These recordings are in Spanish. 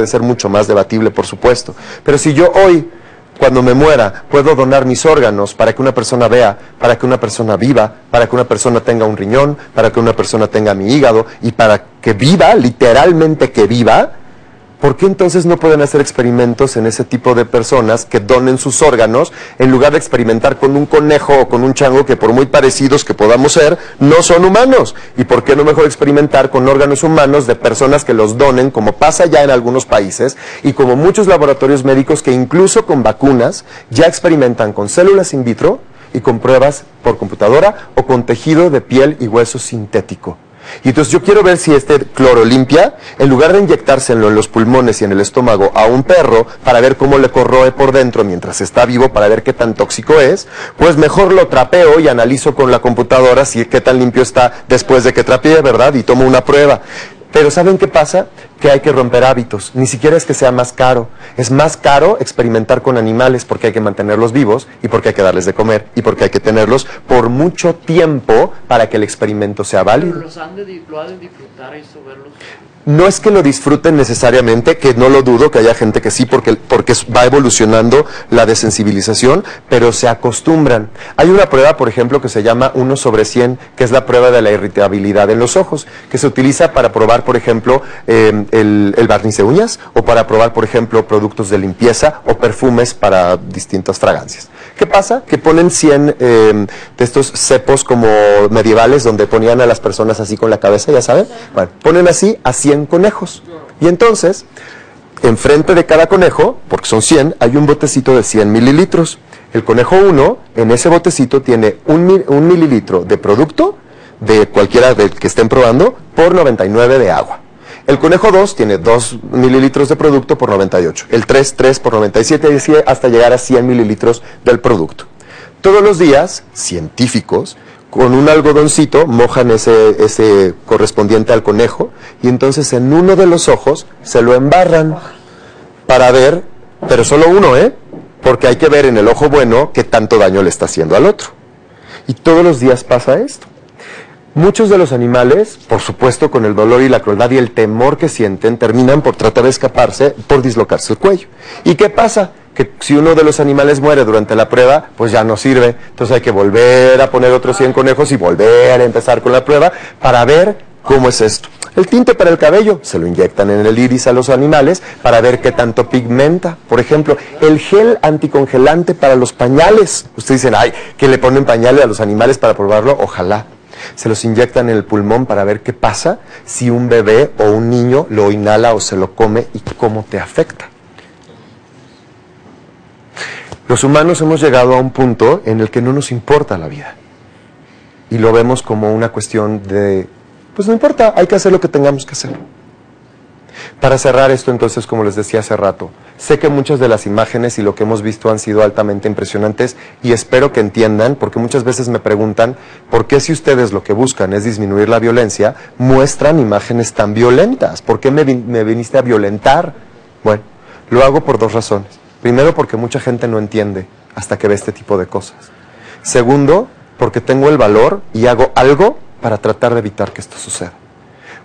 puede ser mucho más debatible, por supuesto. Pero si yo hoy cuando me muera, puedo donar mis órganos para que una persona vea, para que una persona viva, para que una persona tenga un riñón, para que una persona tenga mi hígado y para que viva, literalmente que viva, ¿por qué entonces no pueden hacer experimentos en ese tipo de personas que donen sus órganos en lugar de experimentar con un conejo o con un chango que por muy parecidos que podamos ser, no son humanos? ¿Y por qué no mejor experimentar con órganos humanos de personas que los donen, como pasa ya en algunos países, y como muchos laboratorios médicos que incluso con vacunas ya experimentan con células in vitro y con pruebas por computadora o con tejido de piel y hueso sintético? Y entonces yo quiero ver si este cloro limpia, en lugar de inyectárselo en los pulmones y en el estómago a un perro para ver cómo le corroe por dentro mientras está vivo, para ver qué tan tóxico es, pues mejor lo trapeo y analizo con la computadora si qué tan limpio está después de que trapee, ¿verdad? Y tomo una prueba. Pero ¿saben qué pasa? Que hay que romper hábitos. Ni siquiera es que sea más caro. Es más caro experimentar con animales porque hay que mantenerlos vivos y porque hay que darles de comer y porque hay que tenerlos por mucho tiempo para que el experimento sea válido. Pero los han de, lo han de disfrutar eso, verlos. No es que lo disfruten necesariamente, que no lo dudo, que haya gente que sí, porque, porque va evolucionando la desensibilización, pero se acostumbran. Hay una prueba, por ejemplo, que se llama 1 sobre 100, que es la prueba de la irritabilidad en los ojos, que se utiliza para probar, por ejemplo, eh, el, barniz de uñas, o para probar, por ejemplo, productos de limpieza o perfumes para distintas fragancias. ¿Qué pasa? Que ponen 100 eh, de estos cepos como medievales donde ponían a las personas así con la cabeza, ya saben. Bueno, ponen así a 100 conejos. Y entonces, enfrente de cada conejo, porque son 100, hay un botecito de 100 mililitros. El conejo 1, en ese botecito, tiene un mililitro de producto de cualquiera del que estén probando por 99 de agua. El conejo 2 tiene 2 mililitros de producto por 98. El 3, 3 por 97 y así hasta llegar a 100 mililitros del producto. Todos los días, científicos, con un algodoncito mojan ese, ese correspondiente al conejo y entonces en uno de los ojos se lo embarran para ver, pero solo uno, ¿eh? Porque hay que ver en el ojo bueno qué tanto daño le está haciendo al otro. Y todos los días pasa esto. Muchos de los animales, por supuesto, con el dolor y la crueldad y el temor que sienten, terminan por tratar de escaparse, por dislocarse el cuello. ¿Y qué pasa? Que si uno de los animales muere durante la prueba, pues ya no sirve. Entonces hay que volver a poner otros 100 conejos y volver a empezar con la prueba para ver cómo es esto. El tinte para el cabello, se lo inyectan en el iris a los animales para ver qué tanto pigmenta. Por ejemplo, el gel anticongelante para los pañales. Ustedes dicen, ay, que le ponen pañales a los animales para probarlo. Ojalá se los inyectan en el pulmón para ver qué pasa si un bebé o un niño lo inhala o se lo come y cómo te afecta. Los humanos hemos llegado a un punto en el que no nos importa la vida y lo vemos como una cuestión de, pues no importa, hay que hacer lo que tengamos que hacer. Para cerrar esto entonces, como les decía hace rato, sé que muchas de las imágenes y lo que hemos visto han sido altamente impresionantes y espero que entiendan, porque muchas veces me preguntan, ¿por qué si ustedes lo que buscan es disminuir la violencia, muestran imágenes tan violentas? ¿Por qué me, me viniste a violentar? Bueno, lo hago por dos razones. Primero, porque mucha gente no entiende hasta que ve este tipo de cosas. Segundo, porque tengo el valor y hago algo para tratar de evitar que esto suceda.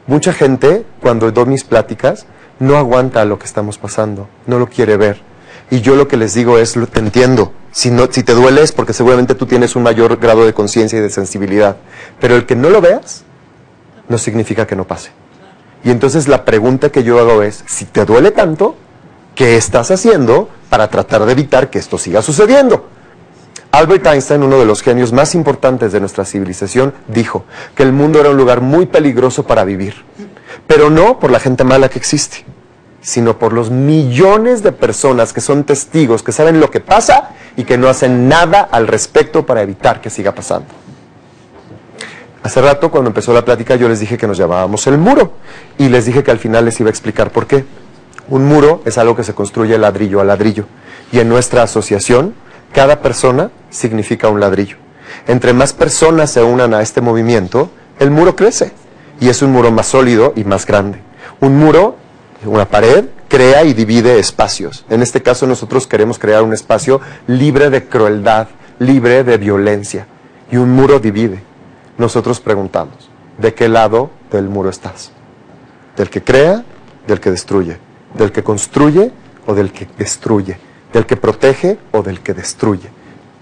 Mucha gente, cuando doy mis pláticas, no aguanta lo que estamos pasando, no lo quiere ver. Y yo lo que les digo es, te entiendo. Si, no, si te duele es porque seguramente tú tienes un mayor grado de conciencia y de sensibilidad. Pero el que no lo veas, no significa que no pase. Y entonces la pregunta que yo hago es, si te duele tanto, ¿qué estás haciendo para tratar de evitar que esto siga sucediendo? Albert Einstein, uno de los genios más importantes de nuestra civilización, dijo que el mundo era un lugar muy peligroso para vivir, pero no por la gente mala que existe, sino por los millones de personas que son testigos, que saben lo que pasa y que no hacen nada al respecto para evitar que siga pasando. Hace rato, cuando empezó la plática, yo les dije que nos llamábamos el muro y les dije que al final les iba a explicar por qué. Un muro es algo que se construye ladrillo a ladrillo y en nuestra asociación cada persona significa un ladrillo. Entre más personas se unan a este movimiento, el muro crece y es un muro más sólido y más grande. Un muro, una pared, crea y divide espacios. En este caso nosotros queremos crear un espacio libre de crueldad, libre de violencia. Y un muro divide. Nosotros preguntamos, ¿de qué lado del muro estás? ¿Del que crea? ¿Del que destruye? del que construye o del que destruye, del que protege o del que destruye,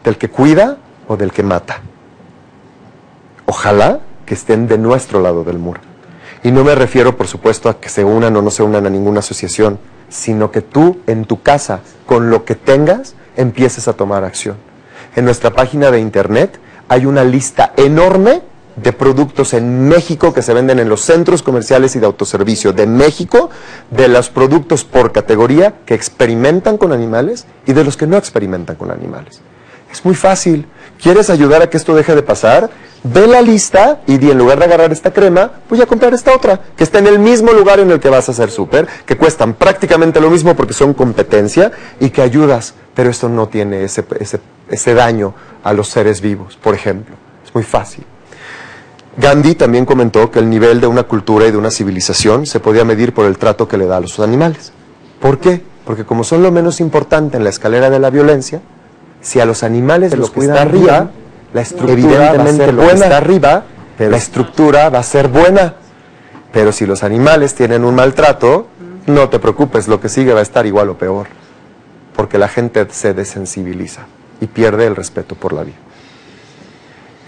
del que cuida o del que mata. Ojalá que estén de nuestro lado del muro. Y no me refiero, por supuesto, a que se unan o no se unan a ninguna asociación, sino que tú en tu casa, con lo que tengas, empieces a tomar acción. En nuestra página de internet hay una lista enorme de productos en México que se venden en los centros comerciales y de autoservicio de México, de los productos por categoría que experimentan con animales y de los que no experimentan con animales. Es muy fácil. ¿Quieres ayudar a que esto deje de pasar? Ve la lista y di, en lugar de agarrar esta crema, voy a comprar esta otra, que está en el mismo lugar en el que vas a hacer súper, que cuestan prácticamente lo mismo porque son competencia y que ayudas, pero esto no tiene ese, ese, ese daño a los seres vivos, por ejemplo. Es muy fácil. Gandhi también comentó que el nivel de una cultura y de una civilización se podía medir por el trato que le da a los animales. ¿Por qué? Porque como son lo menos importante en la escalera de la violencia, si a los animales de los que está arriba, la estructura evidentemente lo que está arriba, la estructura va a ser buena. Pero si los animales tienen un maltrato, no te preocupes, lo que sigue va a estar igual o peor. Porque la gente se desensibiliza y pierde el respeto por la vida.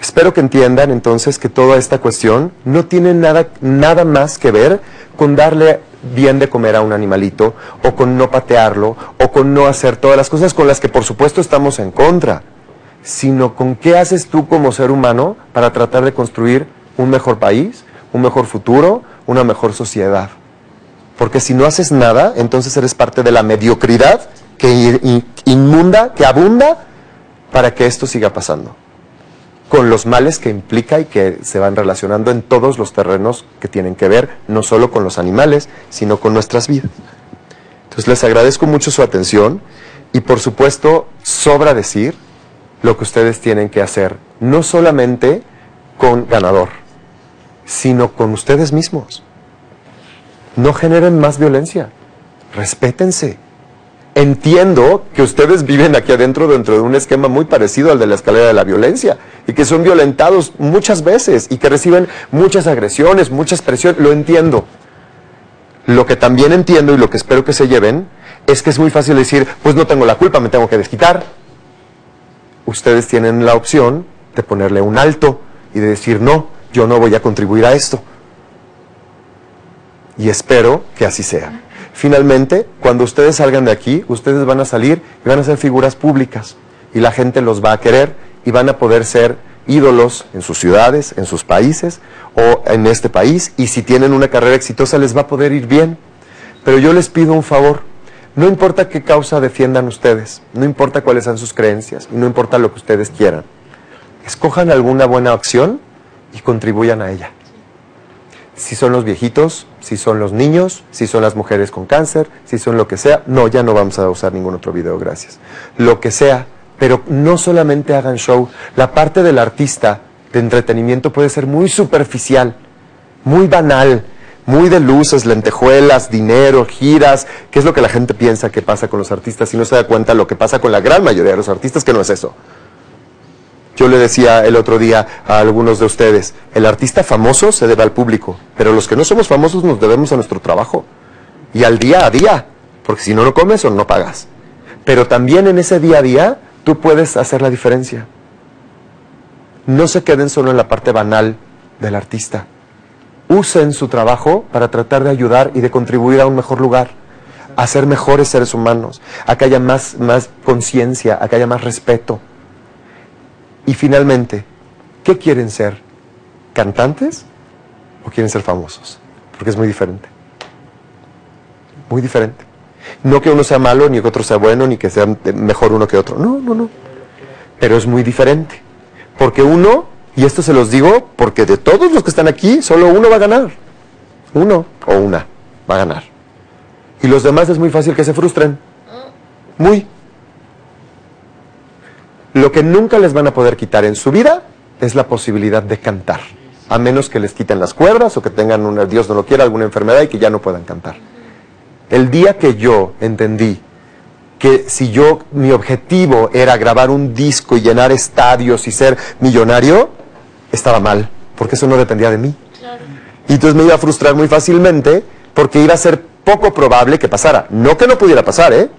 Espero que entiendan entonces que toda esta cuestión no tiene nada, nada más que ver con darle bien de comer a un animalito, o con no patearlo, o con no hacer todas las cosas con las que por supuesto estamos en contra, sino con qué haces tú como ser humano para tratar de construir un mejor país, un mejor futuro, una mejor sociedad. Porque si no haces nada, entonces eres parte de la mediocridad que inmunda, que abunda para que esto siga pasando con los males que implica y que se van relacionando en todos los terrenos que tienen que ver no solo con los animales, sino con nuestras vidas. Entonces les agradezco mucho su atención y por supuesto sobra decir lo que ustedes tienen que hacer, no solamente con ganador, sino con ustedes mismos. No generen más violencia, respétense, entiendo que ustedes viven aquí adentro dentro de un esquema muy parecido al de la escalera de la violencia y que son violentados muchas veces y que reciben muchas agresiones, muchas presiones, lo entiendo. Lo que también entiendo y lo que espero que se lleven es que es muy fácil decir, pues no tengo la culpa, me tengo que desquitar. Ustedes tienen la opción de ponerle un alto y de decir, no, yo no voy a contribuir a esto. Y espero que así sea. Finalmente, cuando ustedes salgan de aquí, ustedes van a salir y van a ser figuras públicas. Y la gente los va a querer y van a poder ser ídolos en sus ciudades, en sus países o en este país. Y si tienen una carrera exitosa les va a poder ir bien. Pero yo les pido un favor, no importa qué causa defiendan ustedes, no importa cuáles sean sus creencias y no importa lo que ustedes quieran, escojan alguna buena acción y contribuyan a ella. Si son los viejitos, si son los niños, si son las mujeres con cáncer, si son lo que sea. No, ya no vamos a usar ningún otro video, gracias. Lo que sea, pero no solamente hagan show. La parte del artista de entretenimiento puede ser muy superficial, muy banal, muy de luces, lentejuelas, dinero, giras, que es lo que la gente piensa que pasa con los artistas y no se da cuenta lo que pasa con la gran mayoría de los artistas, que no es eso. Yo le decía el otro día a algunos de ustedes, el artista famoso se debe al público, pero los que no somos famosos nos debemos a nuestro trabajo y al día a día, porque si no, no comes o no pagas. Pero también en ese día a día tú puedes hacer la diferencia. No se queden solo en la parte banal del artista. Usen su trabajo para tratar de ayudar y de contribuir a un mejor lugar, a ser mejores seres humanos, a que haya más, más conciencia, a que haya más respeto. Y finalmente, ¿qué quieren ser? ¿Cantantes o quieren ser famosos? Porque es muy diferente. Muy diferente. No que uno sea malo, ni que otro sea bueno, ni que sea mejor uno que otro. No, no, no. Pero es muy diferente. Porque uno, y esto se los digo porque de todos los que están aquí, solo uno va a ganar. Uno o una va a ganar. Y los demás es muy fácil que se frustren. Muy. Lo que nunca les van a poder quitar en su vida es la posibilidad de cantar, a menos que les quiten las cuerdas o que tengan, una, Dios no lo quiera, alguna enfermedad y que ya no puedan cantar. El día que yo entendí que si yo, mi objetivo era grabar un disco y llenar estadios y ser millonario, estaba mal, porque eso no dependía de mí. Y entonces me iba a frustrar muy fácilmente porque iba a ser poco probable que pasara. No que no pudiera pasar, ¿eh?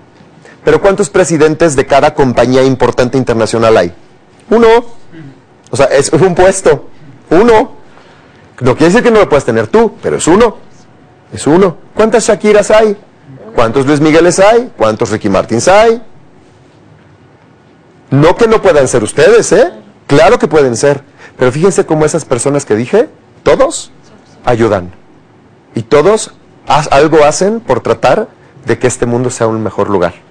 Pero ¿cuántos presidentes de cada compañía importante internacional hay? Uno. O sea, es un puesto. Uno. No quiere decir que no lo puedas tener tú, pero es uno. Es uno. ¿Cuántas Shakiras hay? ¿Cuántos Luis Migueles hay? ¿Cuántos Ricky Martins hay? No que no puedan ser ustedes, ¿eh? Claro que pueden ser. Pero fíjense cómo esas personas que dije, todos ayudan. Y todos algo hacen por tratar de que este mundo sea un mejor lugar.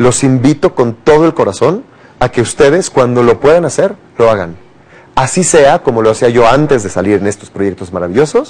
Los invito con todo el corazón a que ustedes, cuando lo puedan hacer, lo hagan. Así sea como lo hacía yo antes de salir en estos proyectos maravillosos.